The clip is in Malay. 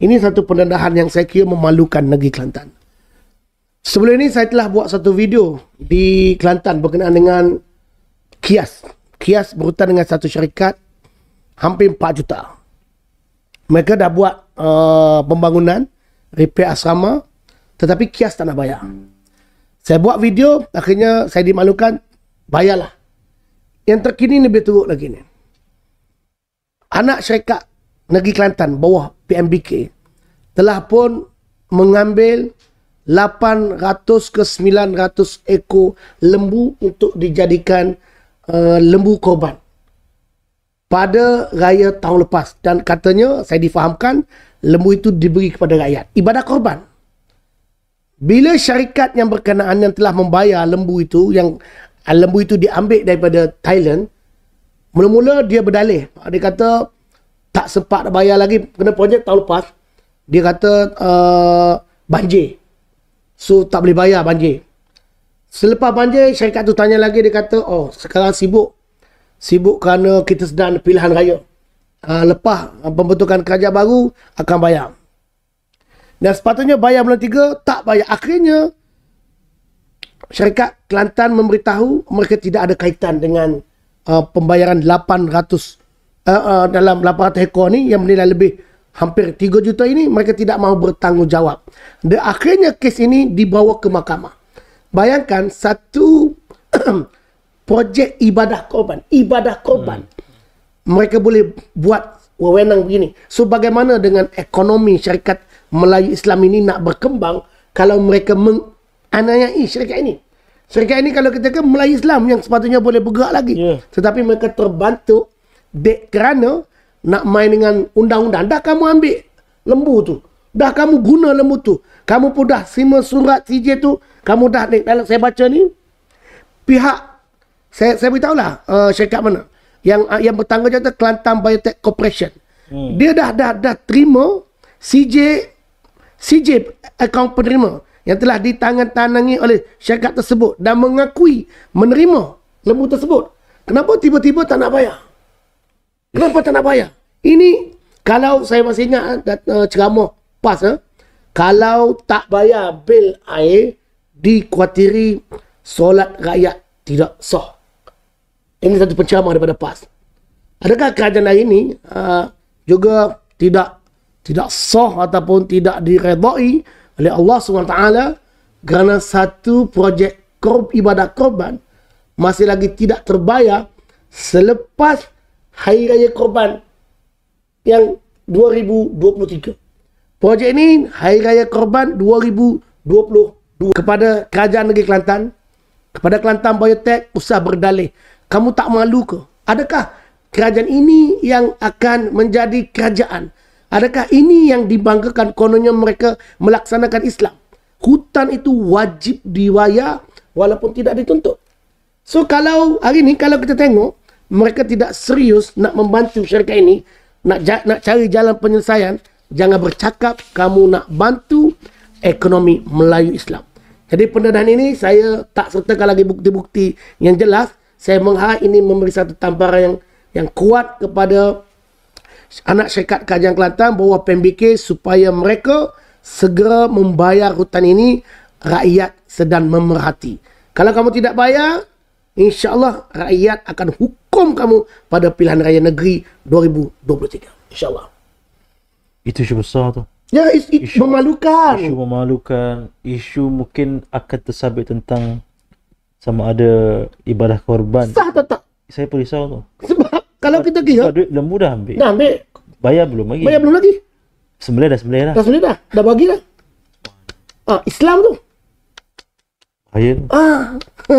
Ini satu pendedahan yang saya kira memalukan negeri Kelantan. Sebelum ini saya telah buat satu video di Kelantan berkenaan dengan Kias. Kias berurutan dengan satu syarikat hampir 4 juta. Mereka dah buat uh, pembangunan, repair asrama, tetapi Kias tak nak bayar. Saya buat video, akhirnya saya dimalukan, bayarlah. Yang terkini ni lebih teruk lagi ni. Anak syarikat negeri Kelantan bawah PMBK telah pun mengambil 800 ke 900 ekor lembu untuk dijadikan uh, lembu korban pada raya tahun lepas. Dan katanya saya difahamkan lembu itu diberi kepada rakyat. Ibadah korban. Bila syarikat yang berkenaan yang telah membayar lembu itu yang lembu itu diambil daripada Thailand mula-mula dia berdalih. Dia kata tak sempat nak bayar lagi. Kena projek tahun lepas dia kata uh, banjir. So tak boleh bayar banjir. Selepas banjir syarikat tu tanya lagi dia kata oh sekarang sibuk. Sibuk kerana kita sedang pilihan raya. Uh, lepas pembentukan kerajaan baru akan bayar. Dan sepatutnya bayar bulan tiga tak bayar. Akhirnya syarikat Kelantan memberitahu mereka tidak ada kaitan dengan uh, pembayaran 800 uh, uh, dalam 800 ekor ni yang bernilai lebih hampir 3 juta ini mereka tidak mahu bertanggungjawab. Dan akhirnya kes ini dibawa ke mahkamah. Bayangkan satu projek ibadah korban, ibadah korban. Hmm. Mereka boleh buat wewenang begini. So bagaimana dengan ekonomi syarikat Melayu Islam ini nak berkembang kalau mereka menganiayai syarikat ini? Syarikat ini kalau kita kan Melayu Islam yang sepatutnya boleh bergerak lagi. Yeah. Tetapi mereka terbantu dek kerana nak main dengan undang-undang. Dah kamu ambil lembu tu. Dah kamu guna lembu tu. Kamu pun dah sima surat CJ tu. Kamu dah ni, dalam saya baca ni. Pihak, saya saya beritahu lah uh, syarikat mana. Yang uh, yang bertanggungjawab Kelantan Biotech Corporation. Hmm. Dia dah dah dah terima CJ CJ akaun penerima yang telah ditangan-tangangi oleh syarikat tersebut dan mengakui menerima lembu tersebut. Kenapa tiba-tiba tak nak bayar? Kenapa tak nak bayar? Ini kalau saya masih ingat uh, ceramah pas uh, kalau tak bayar bil air dikuatiri solat rakyat tidak sah. Ini satu penceramah daripada PAS. Adakah kerajaan hari ini uh, juga tidak tidak sah ataupun tidak diredai oleh Allah SWT kerana satu projek korb, ibadah korban masih lagi tidak terbayar selepas Hari Raya Korban yang 2023. Projek ini Hari Raya Korban 2022 kepada Kerajaan Negeri Kelantan, kepada Kelantan Biotech usah berdalih. Kamu tak malu ke? Adakah kerajaan ini yang akan menjadi kerajaan? Adakah ini yang dibanggakan kononnya mereka melaksanakan Islam? Hutan itu wajib diwaya walaupun tidak dituntut. So kalau hari ini kalau kita tengok mereka tidak serius nak membantu syarikat ini nak nak cari jalan penyelesaian jangan bercakap kamu nak bantu ekonomi Melayu Islam. Jadi pendedahan ini saya tak sertakan lagi bukti-bukti yang jelas. Saya mengharap ini memberi satu tamparan yang yang kuat kepada anak syarikat Kajian Kelantan bawah PMBK supaya mereka segera membayar hutan ini rakyat sedang memerhati. Kalau kamu tidak bayar InsyaAllah rakyat akan hukum kamu pada pilihan raya negeri 2023. InsyaAllah. Itu isu besar tu. Ya, isu, isu memalukan. Isu memalukan. Isu mungkin akan tersabit tentang sama ada ibadah korban. Sah atau tak? Saya pun risau tu. Sebab kalau kita kira. Duit lembu dah ambil. Dah ambil. Bayar belum lagi. Bayar belum lagi. Sembelih dah sembelih dah. Dah sembelih dah. Dah bagi dah. Ah, Islam tu. Bahaya Ah. Ha.